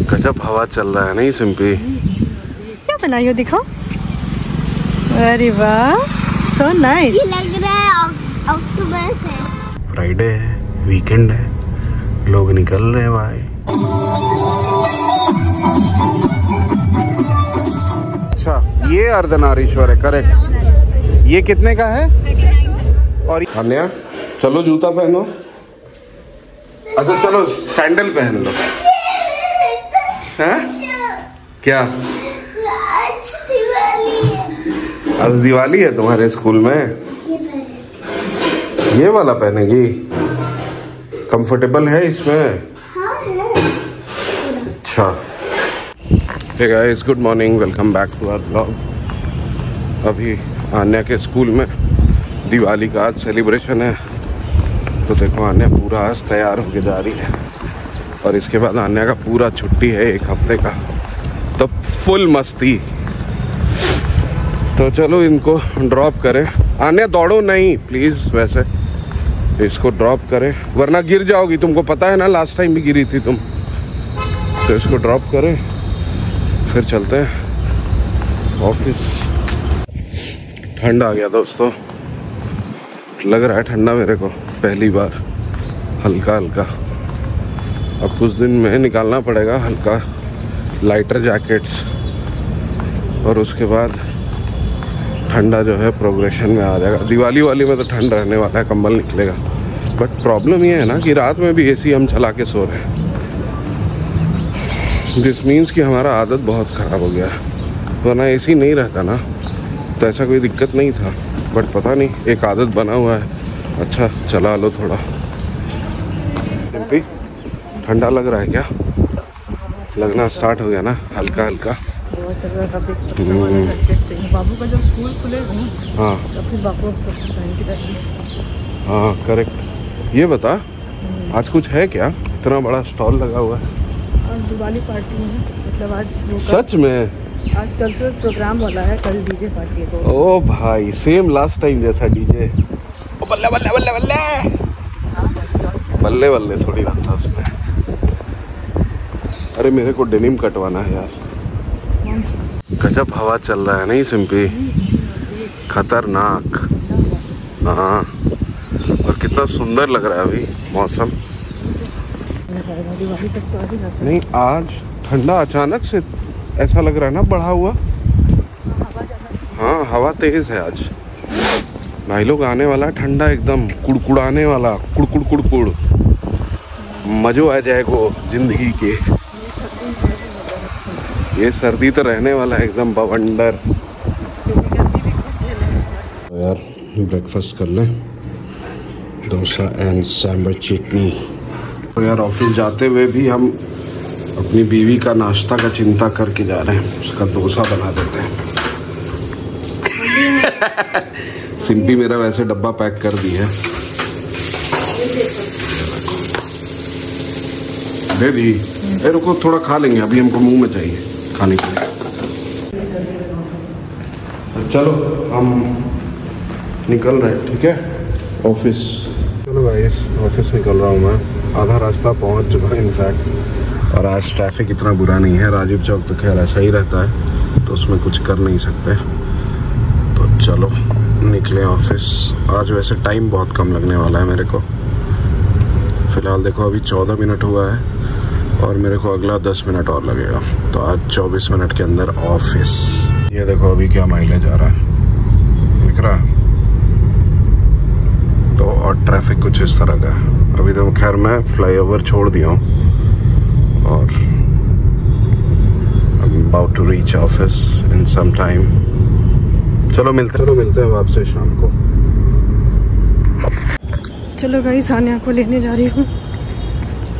गजब हवा चल रहा है नहीं सिंपी? क्या बनाई हो दिखाओ अरे वाह सो नाइस लग रहा है ऑक्टोबस है। फ्राइडे है वीकेंड है लोग निकल रहे हैं भाई। अच्छा ये अर्धनारीश्वर है करेक्ट ये कितने का है? और अन्या चलो जूता पहनो। अच्छा चलो सैंडल पहन लो। क्या? आज दिवाली है आज दिवाली है तुम्हारे स्कूल में? ये वाला पहनेगी। कंफर्टेबल है इसमें? हाँ है अच्छा good morning welcome back to our blog अभी आन्या के स्कूल में दिवाली का आज सेलिब्रेशन है। तो देखो, आन्या पूरा आज तैयार होके जा रही है। और इसके बाद आने का पूरा छुट्टी है एक हफ़्ते का। तो फुल मस्ती। तो चलो इनको ड्रॉप करें। आने दौड़ो नहीं प्लीज़ वैसे। इसको ड्रॉप करें। वरना गिर जाओगी, तुमको पता है ना लास्ट टाइम भी गिरी थी तुम। तो इसको ड्रॉप करें। फिर चलते हैं। ऑफ़िस ठंड आ गया दोस्तों। लग रहा है ठंडा मेरे को, पहली बार। हल्का हल्का। अब कुछ दिन में निकालना पड़ेगा हल्का लाइटर जैकेट्स और उसके बाद ठंडा जो है प्रोग्रेशन में आ जाएगा। दिवाली वाली में तो ठंड रहने वाला है, कंबल निकलेगा। बट प्रॉब्लम ये है ना कि रात में भी एसी हम चला के सो रहे हैं। दिस मीन्स कि हमारा आदत बहुत ख़राब हो गया है। वरना एसी नहीं रहता ना तो ऐसा कोई दिक्कत नहीं था। बट पता नहीं, एक आदत बना हुआ है। अच्छा चला लो थोड़ा। ठंडा लग रहा है क्या? लगना स्टार्ट हो गया ना हल्का हल्का। बाबू का जब स्कूल खुलेगा हाँ। के जाएँगे हाँ। करेक्ट ये बता आज कुछ है क्या? इतना बड़ा स्टॉल लगा हुआ है? आज दिवाली पार्टी है मतलब आज सच में? आज कल्चरल प्रोग्राम वाला है कल डीजे पार्टी है। तो ओ भाई सेम लास्ट टाइम जैसा डीजे बल्ले बल्ले बल्ले बल्ले। बल्ले। बल्ले थोड़ी रहता उसमें अरे मेरे को डेनिम कटवाना है यार। गजब हवा चल रहा है नहीं, सिंपी? खतरनाक। हाँ। और कितना सुंदर लग रहा है अभी, मौसम। नहीं, आज ठंडा अचानक से ऐसा लग रहा है ना, बढ़ा हुआ। हाँ हवा तेज है आज। भाई लोग, आने वाला ठंडा एकदम, कुड़कुड़ाने वाला, कुड़कुड़ कुड़कुड़। मजो आ जाएगो ज़िंदगी के। ये सर्दी तो रहने वाला है एकदम बवंडर। यार ब्रेकफास्ट कर लें। डोसा एंड सांबर चटनी तो यार ऑफ़िस जाते हुए भी हम अपनी बीवी का नाश्ता का चिंता करके जा रहे हैं। उसका डोसा बना देते हैं। सिंपी मेरा वैसे डब्बा पैक कर दी है। दे दी। ए रुको थोड़ा खा लेंगे। अभी हमको मुँह में चाहिए। खाने के लिए। तो चलो, हम निकल रहे हैं, ठीक है? ऑफ़िस। चलो गाइस ऑफ़िस निकल रहा हूँ मैं। आधा रास्ता पहुँच चुका है इनफैक्ट और आज ट्रैफ़िक इतना बुरा नहीं है। राजीव चौक तो खैर ऐसा ही रहता है तो उसमें कुछ कर नहीं सकते। तो चलो, निकले ऑफ़िस। आज वैसे टाइम बहुत कम लगने वाला है मेरे को। फ़िलहाल देखो, अभी चौदह मिनट हुआ है और मेरे को अगला दस मिनट और लगेगा। तो आज चौबीस मिनट के अंदर ऑफ़िस। ये देखो अभी क्या माइलेज आ रहा है। दिख रहा है? तो और ट्रैफ़िक कुछ इस तरह का है। अभी तो खैर मैं फ्लाईओवर छोड़ दिया हूँ। और about to reach office in some time चलो मिलते चलो मिलते हैं आपसे शाम को। चलो गई सानिया को लेने जा रही हूँ।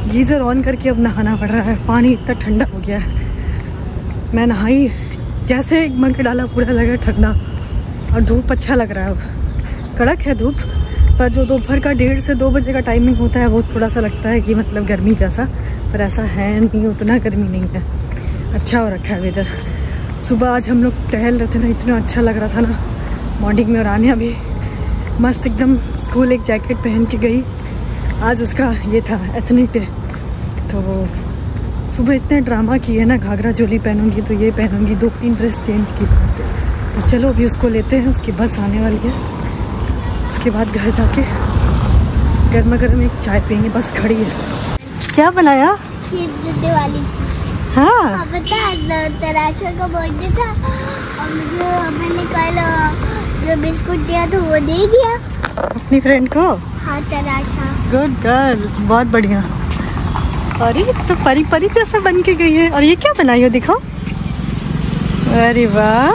गीज़र ऑन करके अब नहाना पड़ रहा है। पानी इतना ठंडा हो गया है। मैं नहाई, जैसे एक के डाला पूरा लगा ठंडा। और धूप अच्छा लग रहा है अब। कड़क है धूप, पर जो दोपहर का डेढ़ से दो बजे का टाइमिंग होता है, वो थोड़ा सा लगता है कि मतलब गर्मी जैसा। पर ऐसा है नहीं, उतना गर्मी नहीं है। अच्छा हो रखा है वेदर सुबह आज हम लोग टहल रहे थे ना, इतना अच्छा लग रहा था ना। मॉर्निंग में और आने अभी। मस्त एकदम स्कूल एक जैकेट पहन के गई। आज उसका ये था एथनिक डे तो सुबह इतने ड्रामा किए ना घाघरा चोली पहनूँगी तो ये पहनूँगी दो तीन ड्रेस चेंज की। तो चलो अभी उसको लेते हैं उसकी बस आने वाली है। उसके बाद घर जाके गर्मा गर्म एक चाय पियेंगे बस खड़ी है। क्या बनाया? दिवाली हाँ। पता तराशा का बर्थडे था और मुझे मैंने कल जो बिस्कुट दिया था वो दे दिया। अपनी फ्रेंड को? हाँ तराशा। गुड गर्ल बहुत बढ़िया। अरे तो परी परी जैसा बन के गई है। और ये क्या बनाई हो दिखाओ। अरे वाह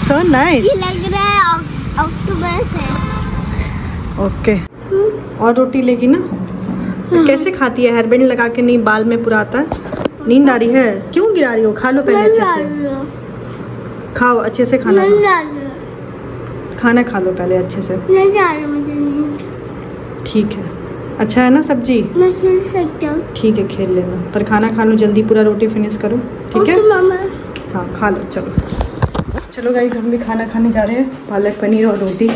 सो नाइस लग रहा है अक- अक्टूबर से ओके और रोटी लेगी ना? कैसे खाती है हेयरबैंड लगा के नहीं बाल में पूरा आता है नींद आ रही है? क्यों गिरा रही हो? खा लो पहले अच्छे से। खाओ अच्छे से खाना खाना खा लो पहले अच्छे से। ठीक है। अच्छा है ना सब्ज़ी? मैं खेल सकता हूँ। ठीक है खेल लेना। पर खाना खा लो जल्दी पूरा रोटी फिनिश करो। ठीक है? मामा। हाँ खा लो चलो। चलो गाइस हम भी खाना खाने जा रहे हैं पालक पनीर और रोटी।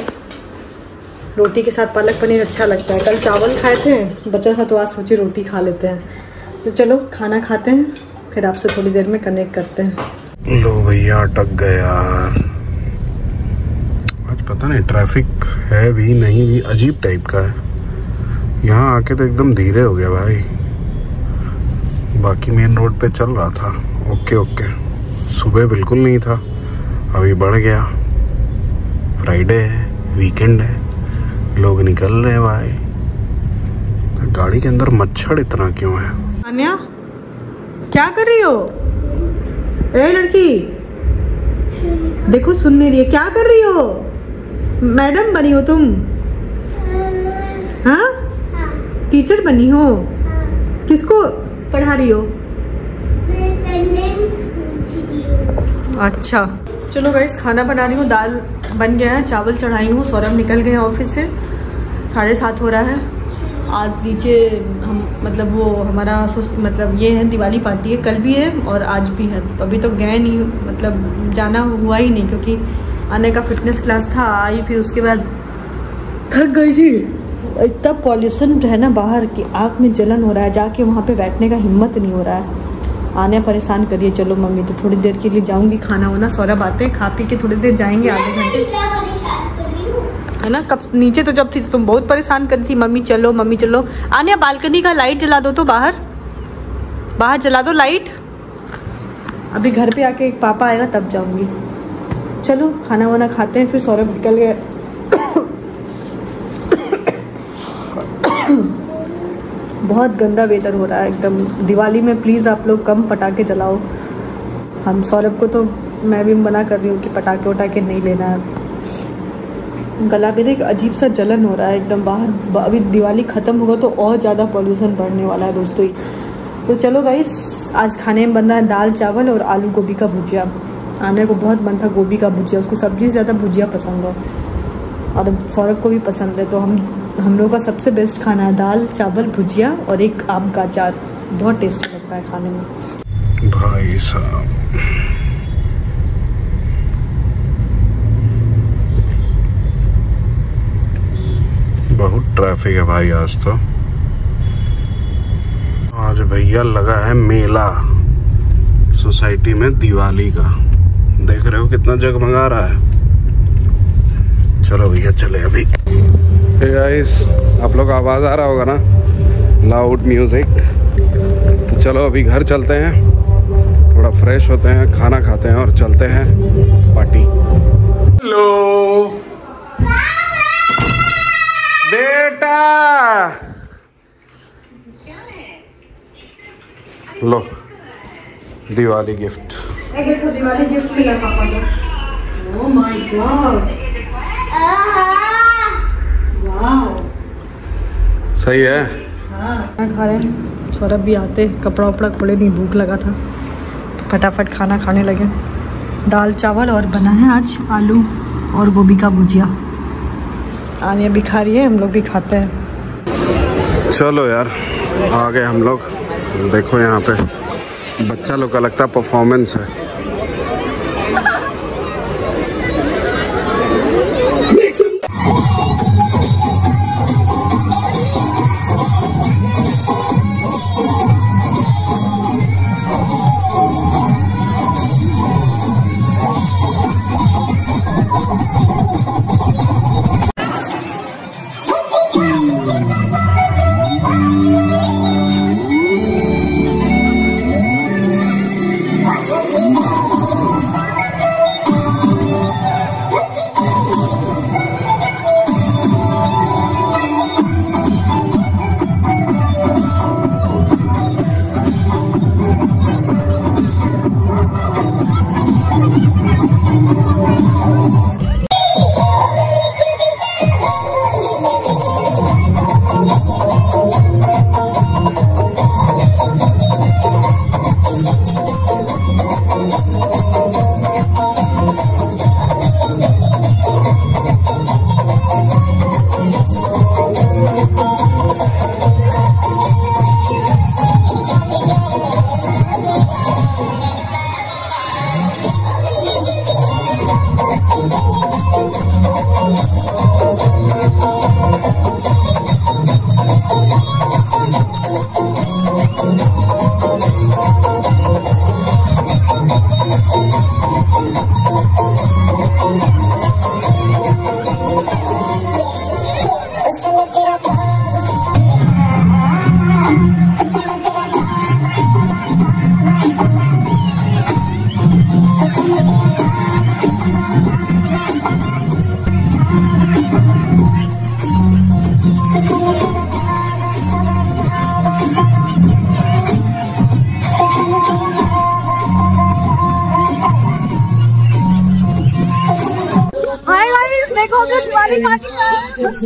रोटी के साथ पालक पनीर अच्छा लगता है। कल चावल खाए थे बचा था तो आज सोचे रोटी खा लेते हैं। तो चलो खाना खाते हैं फिर आपसे थोड़ी देर में कनेक्ट करते हैं। लो भैया अटक गया आज पता नहीं ट्रैफ़िक है भी नहीं भी अजीब टाइप का है। यहाँ आके तो एकदम धीरे हो गया भाई। बाकी मेन रोड पे चल रहा था। ओके ओके सुबह बिल्कुल नहीं था। अभी बढ़ गया। फ्राइडे है वीकेंड है। लोग निकल रहे हैं भाई। गाड़ी के अंदर मच्छर इतना क्यों है? अनिया क्या कर रही हो? ए, लड़की। देखो, सुन नहीं रही है क्या कर रही हो? मैडम बनी हो तुम। हाँ? टीचर बनी हो? हाँ। किसको पढ़ा रही हो? अच्छा। चलो गाइस खाना बना रही हूँ दाल बन गया है चावल चढ़ाई हूँ सौरभ निकल गए हैं ऑफ़िस से। साढ़े सात हो रहा है। आज नीचे हम मतलब वो हमारा मतलब ये है दिवाली पार्टी है कल भी है और आज भी है। तो अभी तो गए नहीं मतलब जाना हुआ ही नहीं क्योंकि आने का फिटनेस क्लास था आई फिर उसके बाद थक गई थी। इतना पॉल्यूशन है ना बाहर की आँख में जलन हो रहा है जाके वहाँ पे बैठने का हिम्मत नहीं हो रहा है। आने परेशान करिए चलो मम्मी तो थोड़ी देर के लिए जाऊँगी खाना वाना सौरभ आते हैं खा पी के थोड़ी देर जाएँगे आधे घंटे। है। ना? कब नीचे तो जब थी तो तुम बहुत परेशान कर थी। मम्मी चलो मम्मी चलो। आने बालकनी का लाइट जला दो तो बाहर। बाहर जला दो लाइट अभी घर पे आके एक पापा आएगा तब जाऊँगी। चलो खाना वाना खाते हैं फिर सौरभ निकल गए बहुत गंदा वेदर हो रहा है एकदम। दिवाली में प्लीज़ आप लोग कम पटाखे जलाओ। हम सौरभ को तो मैं भी मना कर रही हूँ कि पटाखे वटाखे नहीं लेना है। गला में एक अजीब सा जलन हो रहा है एकदम बाहर। अभी दिवाली ख़त्म होगा तो और ज़्यादा पॉल्यूशन बढ़ने वाला है दोस्तों तो चलो गाइस आज खाने में बन रहा है दाल, चावल और आलू गोभी का भुजिया। आने को बहुत मन था गोभी का भुजिया, उसको सब्ज़ी से ज़्यादा भुजिया पसंद है। और सौरभ को भी पसंद है तो हम हम लोग का सबसे बेस्ट खाना है दाल, चावल, भुजिया और एक आम का अचार। बहुत टेस्टी लगता है खाने में। भाई साहब। बहुत ट्रैफ़िक है भाई आज तो। आज भैया लगा है मेला सोसाइटी में दिवाली का। देख रहे हो कितना जगमगा रहा है। चलो भैया चले अभी। गाइस आप लोग आवाज़ आ रहा होगा ना? लाउड म्यूज़िक तो चलो अभी घर चलते हैं। थोड़ा फ्रेश होते हैं खाना खाते हैं और चलते हैं पार्टी हेलो बेटा! लो दिवाली गिफ्ट देखो दिवाली गिफ्ट मिला पापा को ओह माय गॉड सही है। हाँ खाना खा रहे हैं। सौरभ भी आते कपड़ा वपड़ा खोले नहीं भूख लगा था। तो फटाफट खाना खाने लगे। दाल चावल और बना है आज आलू और गोभी का भुजिया। आलिया भी खा रही है हम लोग भी खाते हैं। चलो यार आ गए हम लोग। देखो यहाँ पे। बच्चा लोग का लगता परफॉर्मेंस है।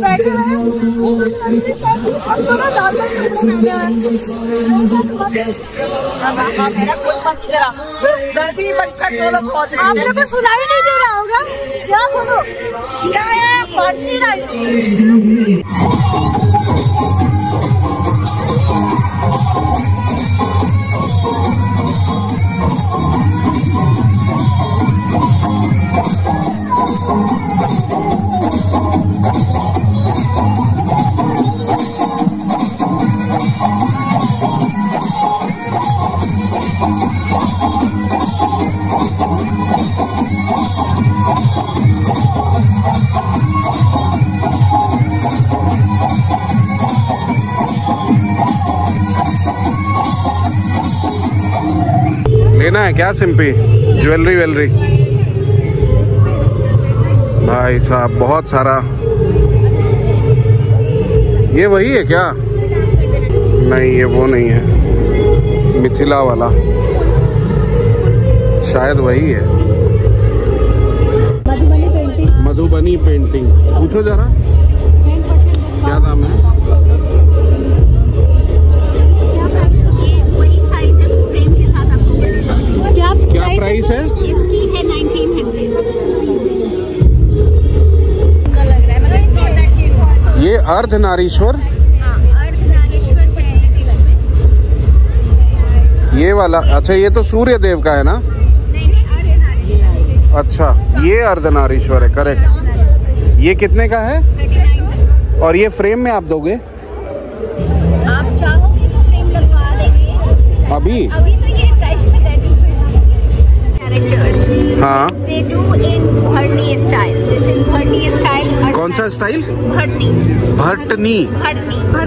बैठे हैं। हम दोनों दादा कपड़े पहने हैं आप लोग को सुनाई नहीं दे रहा होगा। क्या बोलो क्या है? पानी नहीं क्या सिंपी? Jewellery Valerie. भाई साहब, बहुत सारा। ये वही है क्या? नहीं, ये वो नहीं है। मिथिला वाला। शायद वही है। मधुबनी पेंटिंग। पूछो जरा। क्या दाम है? प्राइस है? इसकी है 1900 लग रहा है मतलब ये अर्धनारीश्वर हाँ अर्धनारीश्वर है। ये वाला अच्छा ये तो सूर्य देव का है ना? अच्छा ये अर्धनारीश्वर है करेक्ट ये कितने का है? और ये फ्रेम में आप दोगे? आप चाहोगे तो फ्रेम लगवा देंगे। अभी? अभी हाँ। कौन सा स्टाइल भटनी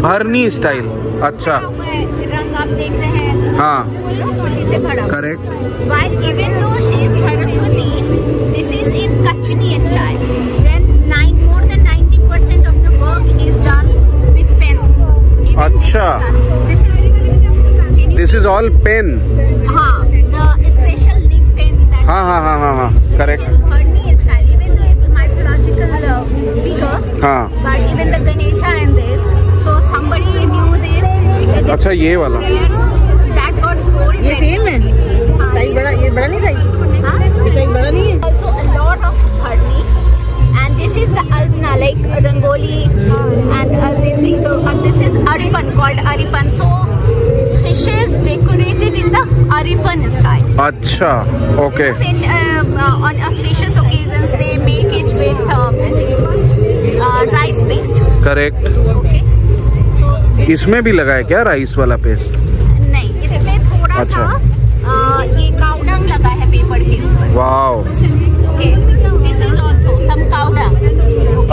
भरनी स्टाइल अच्छा। रंग आप देख रहे हैं। हाँ। Correct this is in style more than 90% of the is done with pen अच्छा। दिस इज़ ऑल पेन हाँ। हाँ हाँ हाँ हाँ हाँ करेक्ट uh, हाँ अच्छा ये वाला. ये सेम है हाँ, साइज़ बड़ा ये बड़ा नहीं साइज़ हाँ? ये साइज़ बड़ा नहीं है also a lot of bharni and this is the alpna like rangoli and uh, these things so uh, this is aripan called aripan so fishes decorated in the aripan style अच्छा okay when uh, uh, on auspicious occasions they make it with um, uh, rice paste correct okay so इसमें भी लगा है क्या rice वाला paste नहीं इसमें थोड़ा अच्छा। सा uh, ये काउडंग लगा है पेपर के ऊपर wow okay this is also some cow dung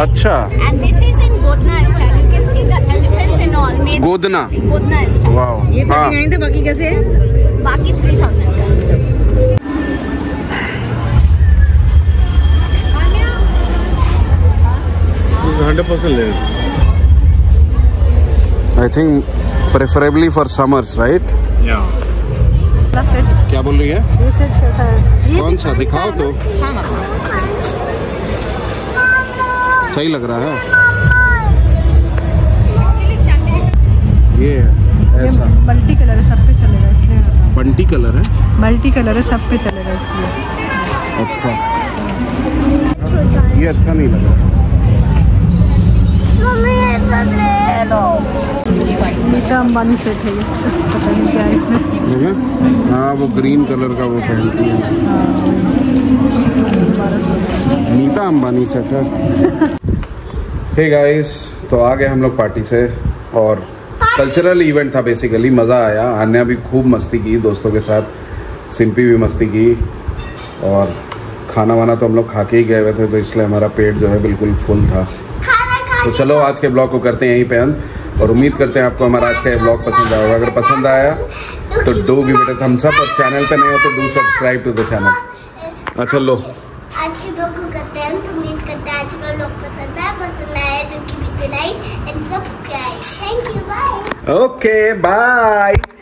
अच्छा And this is in Godna style. You can see the elephant and all made Godna Godna style. Wow ये हाँ थर्टी नाइन थे बाकी कैसे है बाकी थ्री थाउज़ेंड का। Hundred percent I think preferably for summers right क्या बोल रही है? ये सेट ये कौन सा? दिखाओ तो। हाँ सही लग रहा है। ये ऐसा। मल्टी कलर है सब पे चलेगा इसलिए बंटी कलर है? मल्टी कलर है सब पे चलेगा इसलिए। अच्छा। ये अच्छा नहीं लग रहा। मम्मी ऐसा ले अंबानी सेट है ये। पता नहीं क्या है इसमें। हाँ? वो ग्रीन कलर का वो पहनती है। नीता अंबानी सेट है। हे गाइस तो आ गए हम लोग पार्टी से और कल्चरल इवेंट था बेसिकली मज़ा आया। आन्या भी खूब मस्ती की दोस्तों के साथ सिंपी भी मस्ती की और खाना वाना तो हम लोग खा के ही गए हुए थे तो इसलिए हमारा पेट जो है बिल्कुल फुल था। तो चलो आज के ब्लॉग को करते हैं यहीं पे अंत और उम्मीद करते हैं आपको हमारा आज का ये ब्लॉग पसंद आया होगा। अगर पसंद आया तो do give it thumbs up और चैनल पे नहीं हो तो do subscribe to the channel अच्छा लो। आज के ब्लॉग को करते हैं तो उम्मीद करते हैं आज का ब्लॉग पसंद आया पसंद आया तो